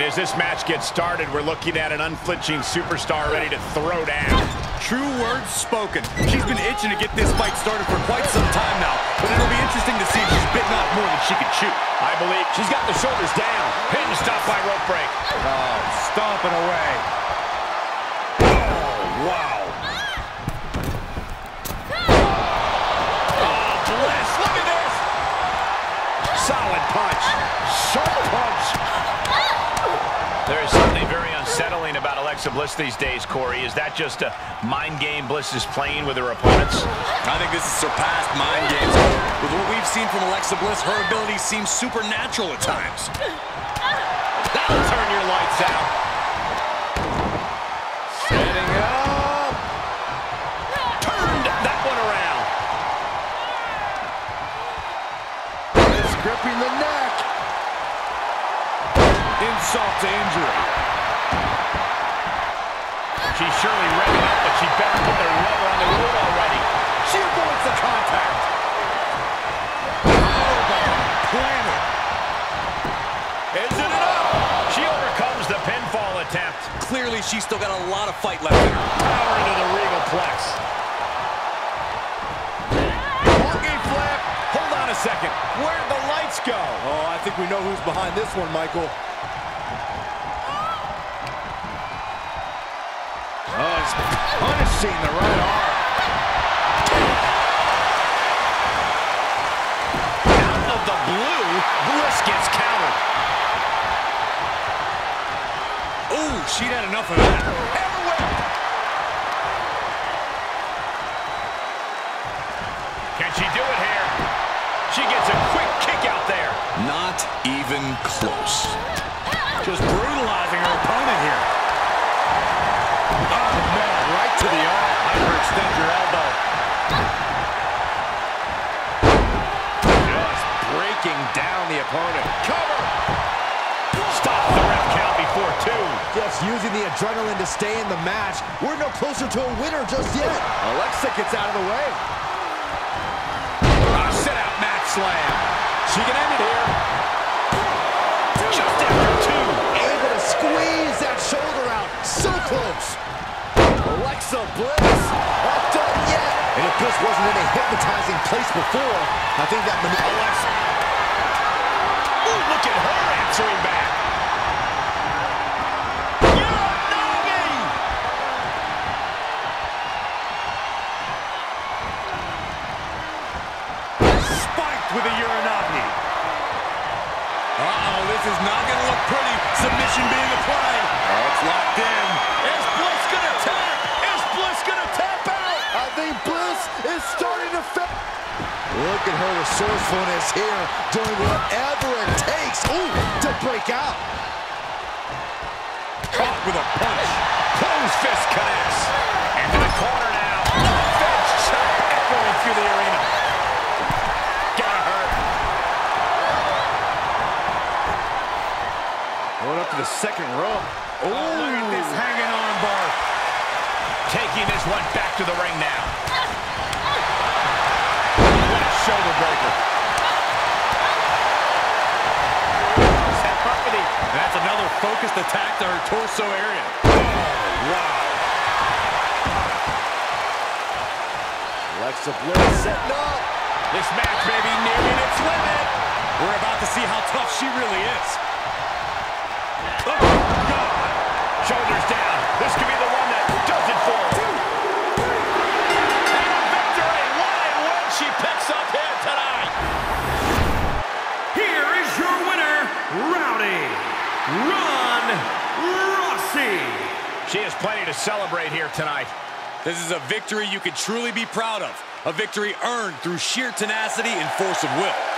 as this match gets started, we're looking at an unflinching superstar ready to throw down. True words spoken. She's been itching to get this fight started for quite some time now, but it'll be interesting to see if she's bitten off more than she can chew. I believe she's got the shoulders down. Pin stop by rope break. Oh, stomping away. Oh, wow. Oh, bliss. Look at this. Solid punch. Sharp punch. There is something very about Alexa Bliss these days, Corey. Is that just a mind game Bliss is playing with her opponents? I think this has surpassed mind games. With what we've seen from Alexa Bliss, her ability seems supernatural at times. That'll turn your lights out. Setting up. Turned that one around. It's gripping the neck. Insult to injury. She's surely revving up, but she better put the rubber on the road already. She avoids the contact. Is it enough? She overcomes the pinfall attempt. Clearly, she's still got a lot of fight left in her. Power into the regal plex. Monkey flip. Hold on a second. Where'd the lights go? Oh, I think we know who's behind this one, Michael. Punishing the right arm. Out of the blue, Bliss gets countered. Ooh, she'd had enough of that. Can she do it here? She gets a quick kick out there. Not even close. Just brutalizing down the opponent. Cover! Stop the ref count before two. Just using the adrenaline to stay in the match. We're no closer to a winner just yet. Alexa gets out of the way. A sit-out mat slam. She can end it here. Just after two. Able to squeeze that shoulder out. So close. Alexa Bliss. Not done yet. And if Bliss wasn't in a hypnotizing place before, I think that... Alexa. Ooh, look at her answering back. Uranagi! Spiked with a Uranagi. Uh-oh, this is not going to look pretty. Submission being applied. Oh, it's locked in. Is Bliss gonna tap? Is Bliss gonna tap out? I think Bliss is starting to fit. Look at her resourcefulness here, doing whatever it takes, ooh, to break out. Caught with a punch. Close fist connects. Into the corner now. Fence shot echoing through the arena. Gotta hurt. Going up to the second rope. Oh, look at this hanging on bar. Taking this one back to the ring now. Focused attack to her torso area. Oh, wow. Alexa Bliss setting up. This match may be nearing its limit. We're about to see how tough she really is. She has plenty to celebrate here tonight. This is a victory you can truly be proud of. A victory earned through sheer tenacity and force of will.